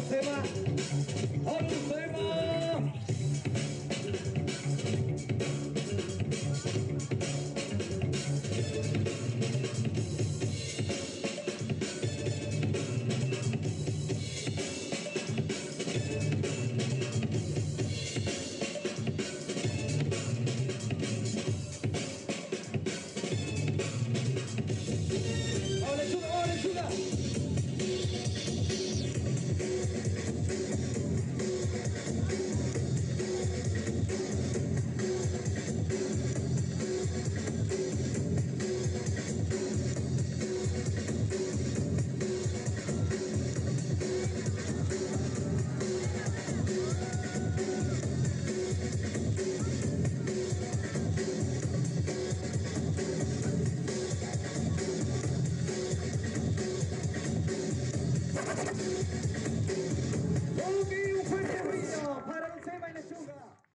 せば